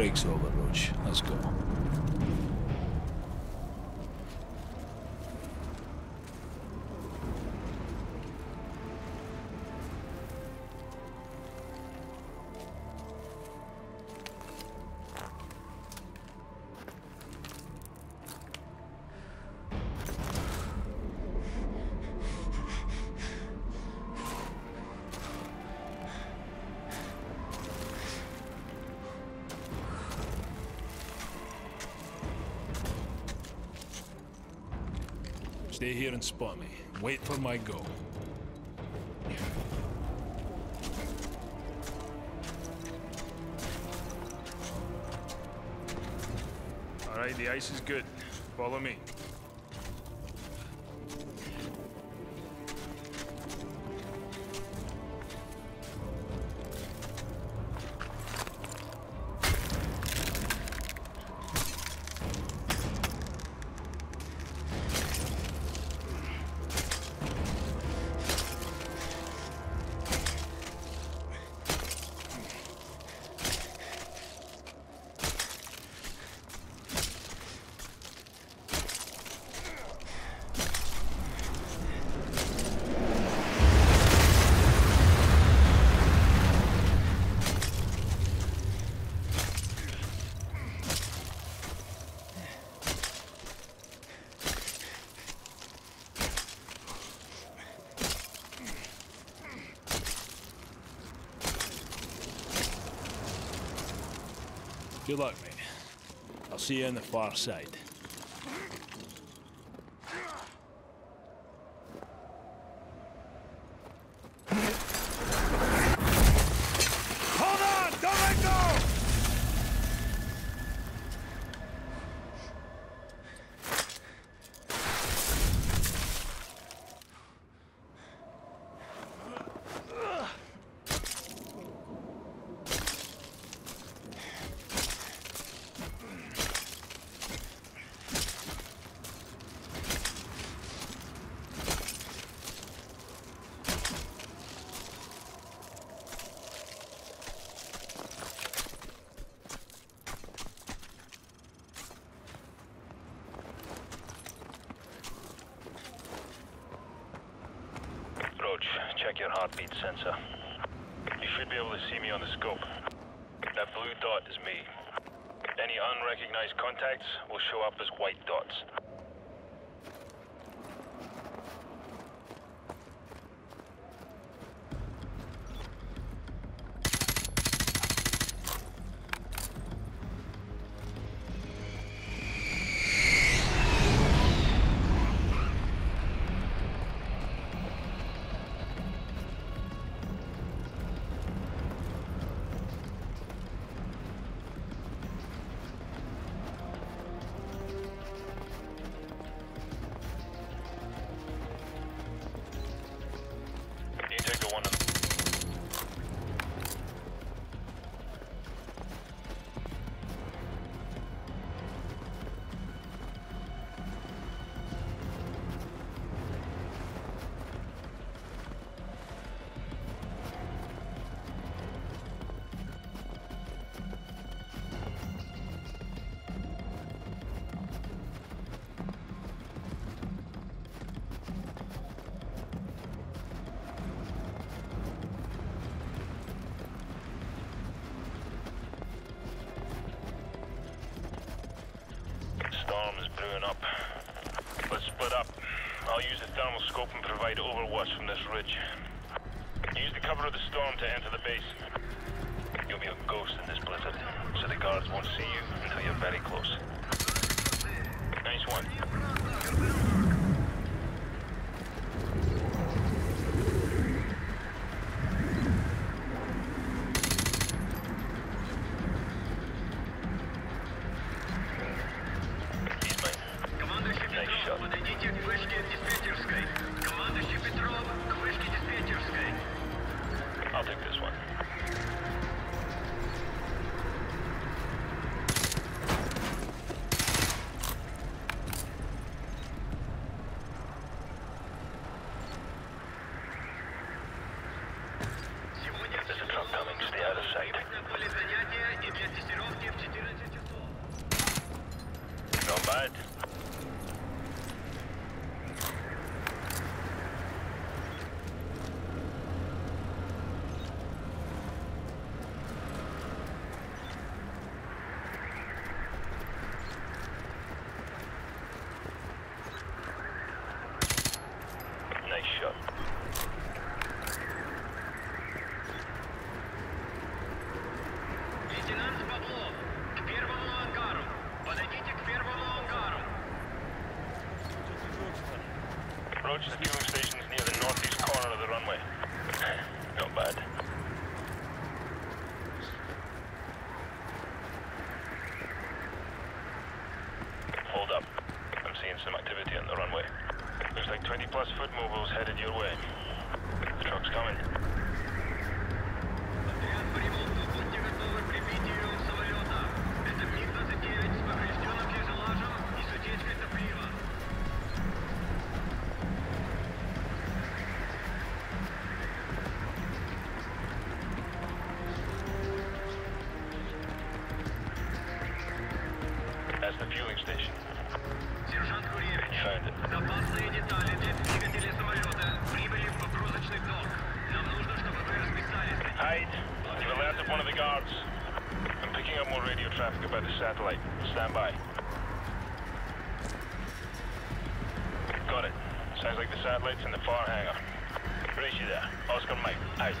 break's over, Roach. Let's go. Stay here and spot me. Wait for my go. All right, the ice is good. Follow me. Good luck, mate. I'll see you on the far side. Hold on! Don't let go! Roach, check your heartbeat sensor. You should be able to see me on the scope. That blue dot is me. Any unrecognized contacts will show up as white dots. I'll thermal scope and provide overwatch from this ridge. Use the cover of the storm to enter the base. You'll be a ghost in this blizzard, so the guards won't see you until you're very close. Nice one. bud. approach the fueling stations near the northeast corner of the runway. Not bad. Hold up. I'm seeing some activity on the runway. Looks like 20 plus foot mobiles headed your way. The truck's coming. Stand by. Got it. Sounds like the satellite's in the far hangar. Reach you there. Oscar Mike, out.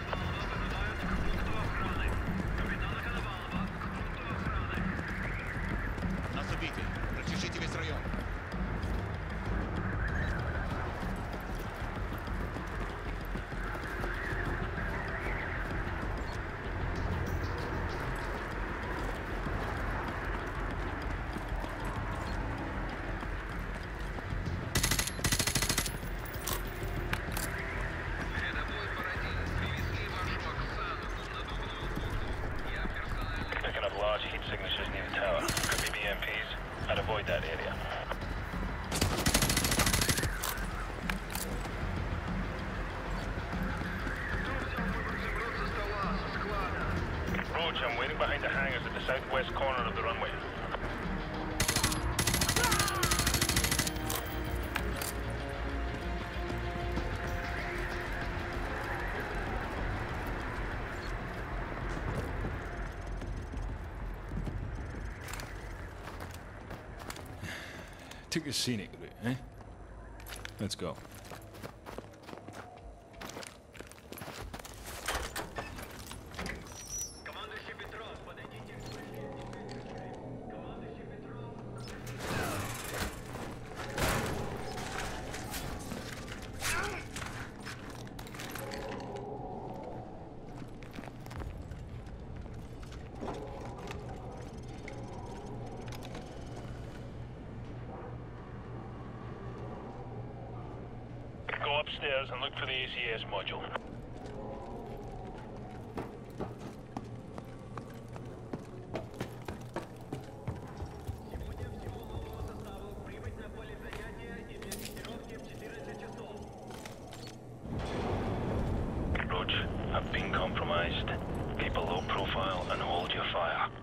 I'm waiting behind the hangars at the southwest corner of the runway. Took a scenic route, eh? Let's go. upstairs and look for the ACS module. Roach, I've been compromised. Keep a low profile and hold your fire.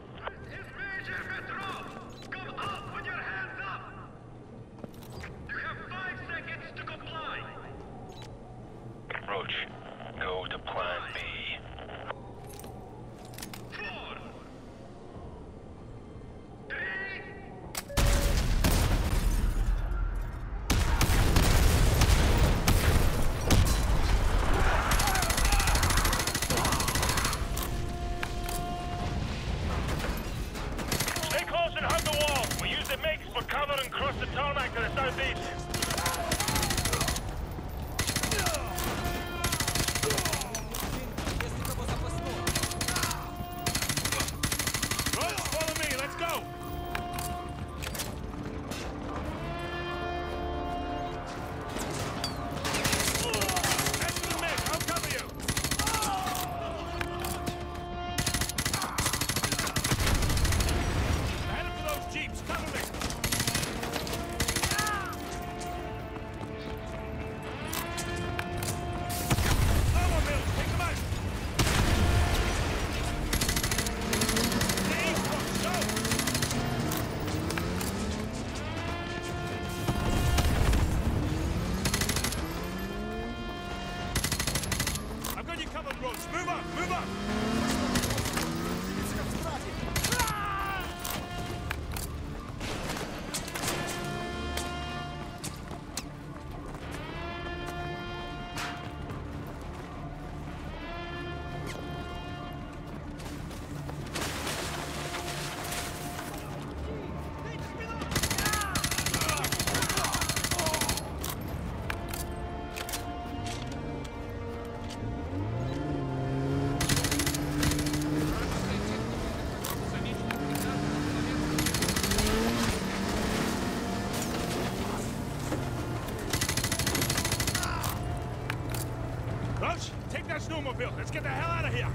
That. Let's get the hell out of here.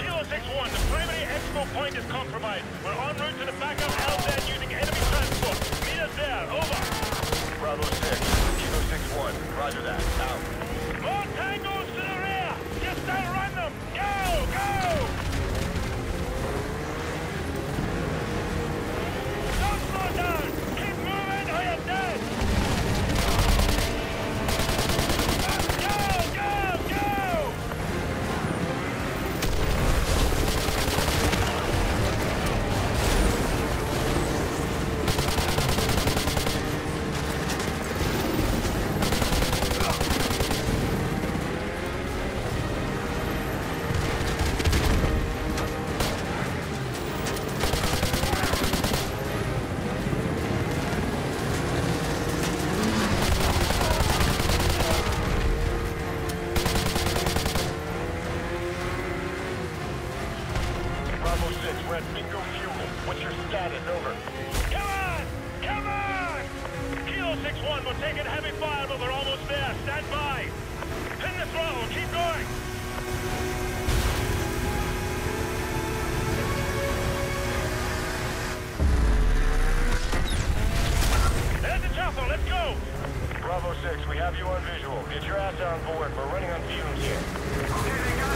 Kilo 6-1, the primary exfil point is compromised. We're en route to the backup LZ using enemy transport. Meet us there, over. Bravo 6, Kilo 6-1. Roger that. Out. More tangos to the rear! Just outrun them! Go, go! Have you on visual. Get your ass on board. We're running on fumes here.